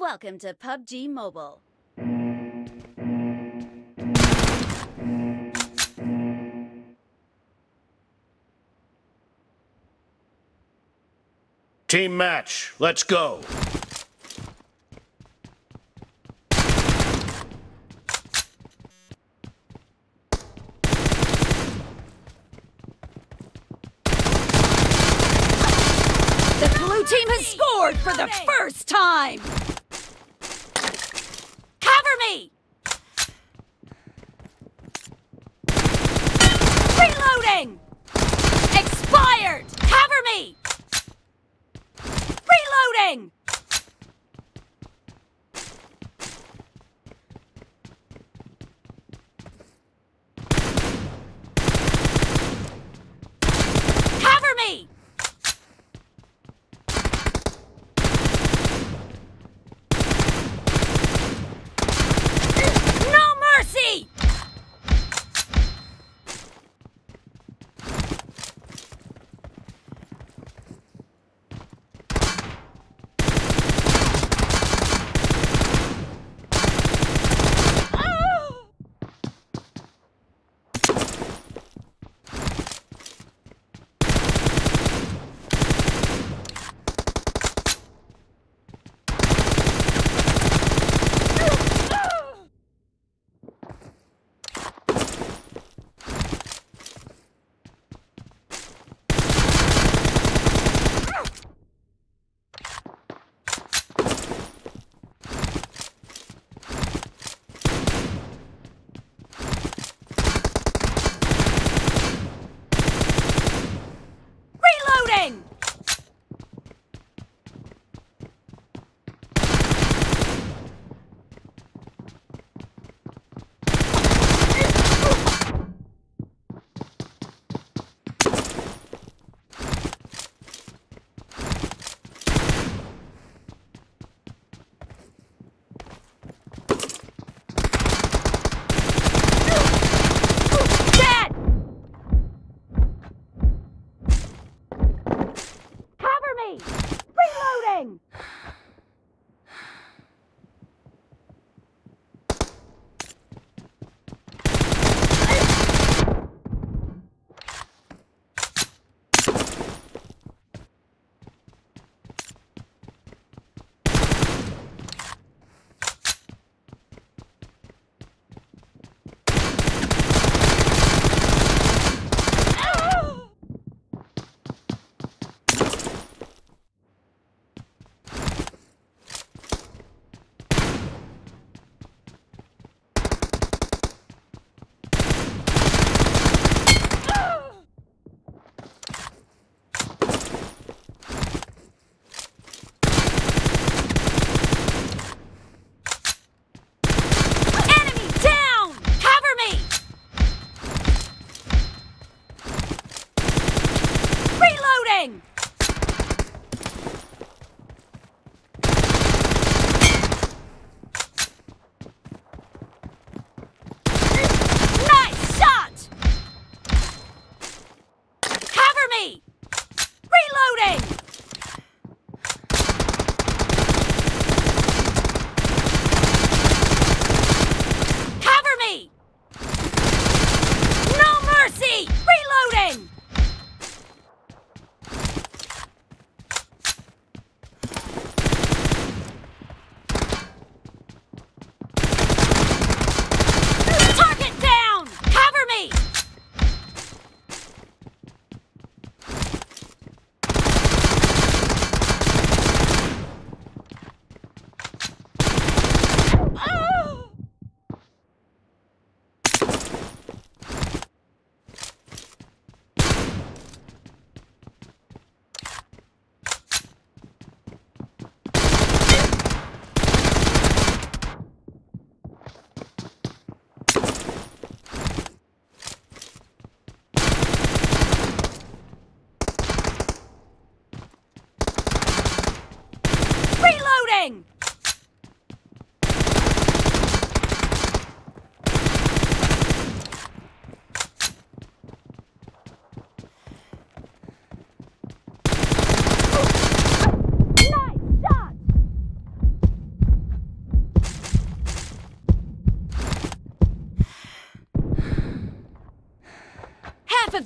Welcome to PUBG Mobile. Team match, let's go. The blue team has scored for the first time!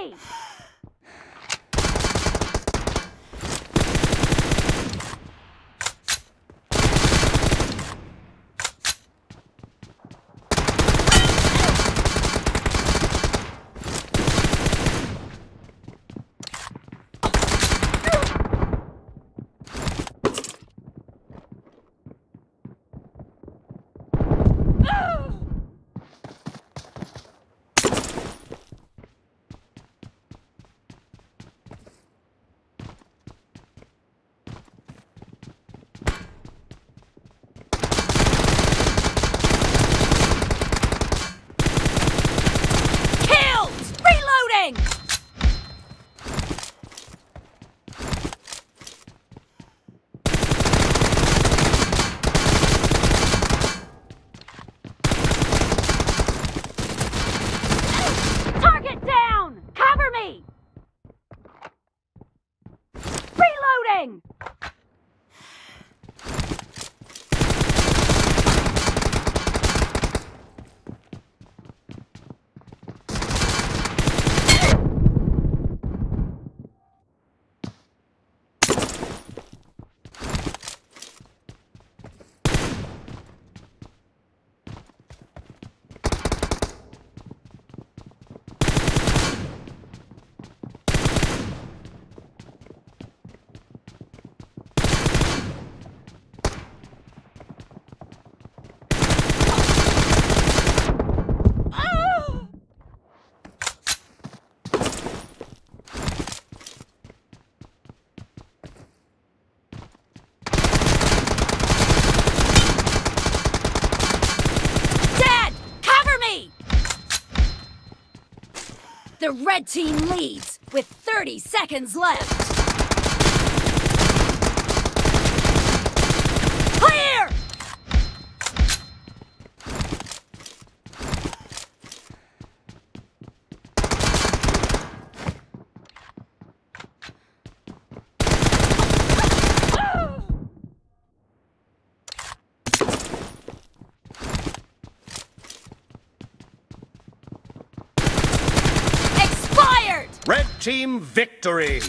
Cover The red team leads with 30 seconds left. Team victory.